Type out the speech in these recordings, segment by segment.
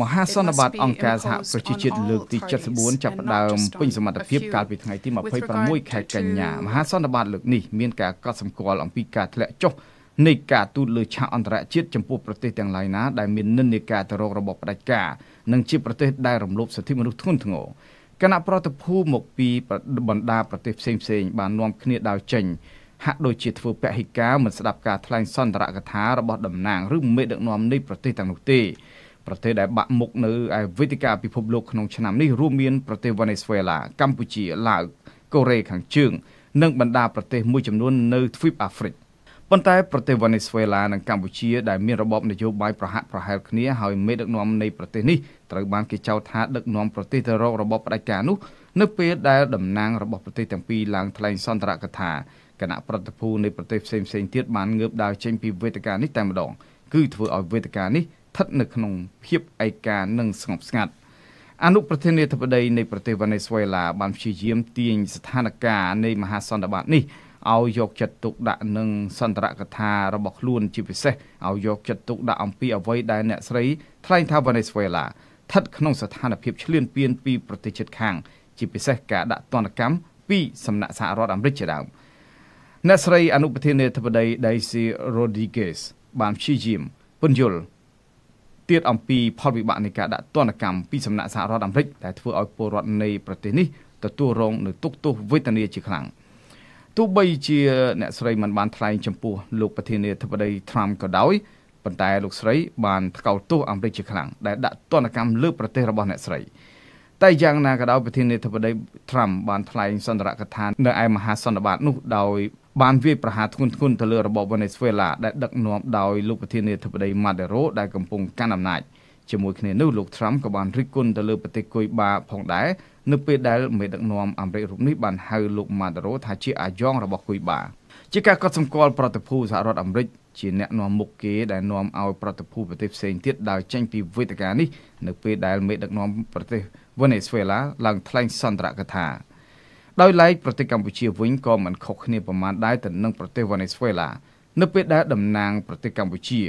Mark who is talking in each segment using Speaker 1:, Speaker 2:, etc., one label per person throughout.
Speaker 1: មហាសន្និបាតអង្គការសហប្រជាជាតិលើកទី74ចាប់ផ្ដើមពេញសមត្ថភាពកាលពីថ្ងៃទី26ខែកញ្ញាមហាសន្និបាតលើកនេះមានការកត់សម្គាល់អំពីការធ្លាក់ចុះនៃការទូតលើឆាកអន្តរជាតិចំពោះប្រទេសទាំងឡាយណាដែលមាននិន្នាការទៅរករបបផ្ដាច់ការនិងជាប្រទេសដែលរំលោភសិទ្ធិមនុស្សធ្ងន់ធ្ងរគណៈប្រតិភូមកពីបណ្ដាប្រទេសផ្សេងផ្សេងបាននាំគ្នាដើរចេញហាក់ដូចជាធ្វើពហិការមិនស្ដាប់ការថ្លែងសន្ទរកថារបស់តំណាងឬមេដឹកនាំនៃប្រទេសទាំងនោះទេ ប្រទេសដែលបាក់មុខនៅឯវេទិកាពិភពលោកក្នុងឆ្នាំនេះរួមមានប្រទេសវេណេស៊ុយអេឡាកម្ពុជាឡាវកូរ៉េខាងជើង និងបណ្ដាប្រទេសមួយចំនួននៅទ្វីបអាហ្វ្រិកប៉ុន្តែប្រទេសវេណេស៊ុយអេឡានិងកម្ពុជាដែលមានរបបនយោបាយប្រហាក់ប្រហែលគ្នាហើយមេដឹកនាំនៃប្រទេសនេះត្រូវបានគេចោទថាដឹកនាំប្រទេសទៅរករបបផ្ដាច់ការនោះនៅពេលដែលតំណាងរបស់ប្រទេសទាំងពីរឡើងថ្លែងសន្ទរកថាគណៈប្រតិភូនៃប្រទេសផ្សេងផ្សេងទៀតបានងើបដើរចេញពីវេទិកានេះតែម្ដងគឺធ្វើឲ្យវេទិកានេះ ស្ថិតនៅក្នុងភាពឯកានិងស្ងប់ស្ងាត់អនុប្រធានាធិបតីនៃប្រទេសវេណេស៊ុយអេឡាបានព្យាយាមទាញស្ថានភាពនៃមហាសន្និបាតនេះឲ្យយកចិត្តទុកដាក់នឹងសន្ទរកថារបស់ខ្លួនជាពិសេសឲ្យយកចិត្តទុកដាក់អំពីអ្វីដែលអ្នកស្រីថ្លែងថាវេណេស៊ុយអេឡាស្ថិតក្នុងស្ថានភាពឈ្លានពានពីប្រទេសជិតខាង ជាពិសេសការដាក់ទណ្ឌកម្មពីសំណាក់សហរដ្ឋអាមេរិកជាដើមអ្នកស្រីអនុប្រធានាធិបតី Daisy Rodriguez បានព្យាយាមពន្យល់ ទៀតអំពីផលវិបាកនៃការដាក់ទណ្ឌកម្មពីសំណាក់សហរដ្ឋអាមេរិកដែលធ្វើឲ្យពលរដ្ឋនៃប្រទេសនេះទទួលរងនូវទុក្ខទោសវេទនាជាខ្លាំងទោះបីជាអ្នកស្រីមិនបានថ្លែងចំពោះលោកប្រធានាធិបតី Trump ក៏ដោយប៉ុន្តែលោកស្រីបានថ្កោលទោសអាមេរិកជាខ្លាំងដែលដាក់ទណ្ឌកម្មលើប្រទេសរបស់អ្នកស្រីតែយ៉ាងណាក៏ដោយប្រធានាធិបតី Trump បានថ្លែងសន្ទរកថានៅឯមហាសន្និបាតនោះដោយ បានវាយប្រហារធ្ងន់ធ្ងរទៅលើរបបវេណេស៊ុយអេឡាដែលដឹកនាំដោយលោកប្រធានាធិបតី Maduro ដែលកំពុងកាន់អំណាចជាមួយគ្នានោះលោក Trump ក៏បានរិះគន់ទៅលើប្រទេសគុយបាផងដែរនៅពេលដែលមេដឹកនាំអាមេរិករូបនេះបានហៅលោក Maduro ថាជាអាយ៉ងរបស់គុយបាជាការកត់សម្គាល់ប្រតិភូសហរដ្ឋអាមេរិកជាអ្នកនាំមុខគេដែលនាំឲ្យប្រតិភូប្រទេសផ្សេងទៀតដើរចេញពីវេទិកានេះនៅពេលដែលមេដឹកនាំប្រទេសវេណេស៊ុយអេឡាឡើងថ្លែងសន្ទរកថា ដោយឡែកប្រទេសកម្ពុជាវិញក៏មិនខុសគ្នាប្រមាណដែរទៅនឹងប្រទេសវេណេស៊ុយអេឡានៅពេលដែលតំណាងប្រទេសកម្ពុជា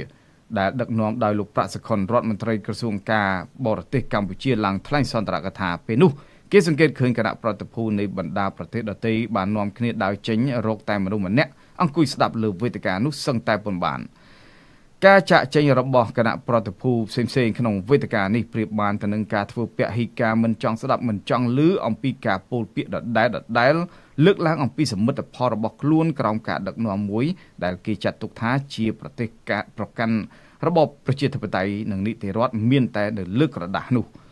Speaker 1: ដែលដឹកនាំដោយលោកប្រាក់សុខុនរដ្ឋមន្ត្រីក្រសួងការបរទេសកម្ពុជាឡើងថ្លែងសន្ទរកថាពេលនោះគេសង្កេតឃើញគណៈប្រតិភូនៃបណ្ដាប្រទេសដទៃបាននាំគ្នាដើរចេញរកតែមនុស្សម្នាក់អង្គុយស្ដាប់លើវេទិកានោះសឹងតែពុនបាន។ ការចាក់ចេញរបស់គណៈប្រតិភូផ្សេងៗក្នុងវេទិកានេះប្រៀបបានទៅនឹងការធ្វើពហិការមិនចង់ស្ដាប់មិនចង់ឮអំពីការពោលពាក្យដដែលដដែលលើកឡើងអំពីសមិទ្ធផលរបស់ខ្លួនក្រោមការដឹកនាំមួយដែលគេចាត់ទុកថាជាប្រទេសកាប្រកាន់របបប្រជាធិបតេយ្យនិងនីតិរដ្ឋមានតែនៅលើក្រដាស់នោះ។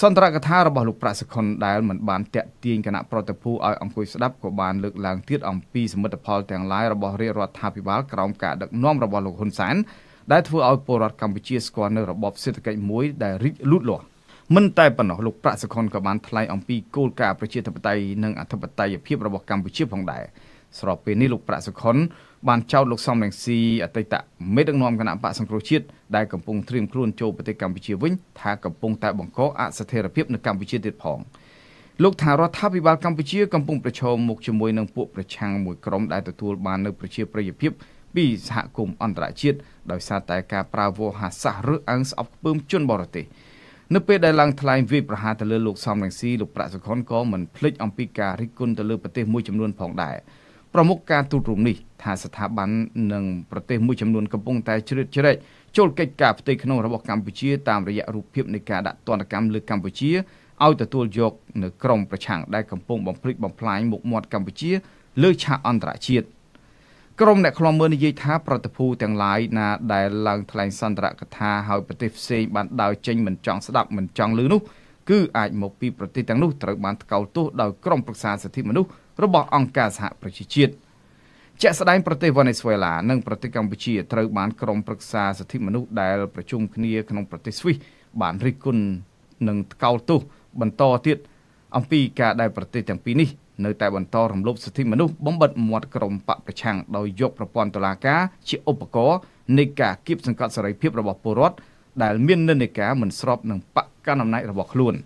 Speaker 1: សន្ទរកថារបស់លោកប្រាក់សខុនដែលមិនបានតាក់ទាញគណៈប្រតិភូឲ្យអង្គុយស្ដាប់ក៏បានលើកឡើងទៀតអំពីសមិទ្ធផលទាំងឡាយរបស់រាជរដ្ឋាភិបាលក្រោមការដឹកនាំរបស់លោកហ៊ុនសែនដែលធ្វើឲ្យពលរដ្ឋកម្ពុជាស្គាល់នៅរបបសេដ្ឋកិច្ចមួយដែលរីកលូតលាស់មិនតែប៉ុណ្ណោះលោកប្រាក់សខុនក៏បានថ្លែងអំពីគោលការណ៍ប្រជាធិបតេយ្យនិងអធិបតេយ្យភាពរបស់កម្ពុជាផងដែរ ស្របពេលនេះលោកប្រាក់សុខុនបានចោទលោកសំរងស៊ីអតីតមេដឹកនាំគណៈបកសង្គ្រោះជាតិដែលកំពុងត្រៀមខ្លួនចូលប្រទេសកម្ពុជាវិញថាកំពុងតែបង្កអស្ថិរភាពនៅកម្ពុជាទៀតផងលោកថារដ្ឋាភិបាលកម្ពុជាកំពុងប្រឈមមុខជាមួយនឹងពួកប្រឆាំងមួយក្រុមដែលទទួលបាននៅប្រជាប្រិយភាពពីសហគមន៍អន្តរជាតិដោយសារតែការប្រើវោហាសាសឬអើងស្អប់ខ្ពើមជនបរទេសនៅពេលដែលឡើងថ្លែងវាយប្រហារទៅលើលោកសំរងស៊ីលោកប្រាក់សុខុនក៏មិនភ្លេចអំពីការរិះគន់ទៅលើប្រទេសមួយចំនួនផងដែរ ប្រមុខការទូតរួមនេះថាស្ថាប័ននិងប្រទេសមួយចំនួនកំពុងតែជ្រៀតជ្រែកចូលកិច្ចការផ្ទៃក្នុងរបស់កម្ពុជាតាមរយៈរូបភាពនៃការដាក់ទណ្ឌកម្មលើកម្ពុជាឲ្យទទួលយកនៅក្រមប្រឆាំងដែលកំពុងបំភ្លេចបំផ្លាញមុខមាត់កម្ពុជា លើឆាកអន្តរជាតិក្រុមអ្នកខ្លំមើលនិយាយថាប្រតិភូទាំងឡាយណាដែលឡើងថ្លែងសន្ទរកថាឲ្យប្រទេសផ្សេងបានដើរចេញមិនចង់ស្ដាប់មិនចង់ឮនោះគឺអាចមកពីប្រទេសទាំងនោះត្រូវបានថ្កោលទោសដោយក្រុមប្រឹក្សាសិទ្ធិមនុស្ស របស់អង្គការសហប្រជាជាតិជាក់ស្ដែងប្រទេសវេណេស៊ុយអេឡានិងប្រទេសកម្ពុជាត្រូវបានក្រុមប្រឹក្សាសិទ្ធិមនុស្សដែលប្រជុំគ្នាក្នុងប្រទេសស្វីសបានរិះគន់និងថ្កោលទោសបន្តទៀតអំពីការដែលប្រទេសទាំងពីរនេះនៅតែបន្តរំលោភសិទ្ធិមនុស្សបំបិតមាត់ក្រុមបកប្រឆាំងដោយយកប្រព័ន្ធតុលាការជាឧបករណ៍នៃការគៀបសង្កត់សេរីភាពរបស់ពលរដ្ឋដែលមាននិន្នាការមិនស្របនឹងបកកណ្ដាលអំណាចរបស់ខ្លួន។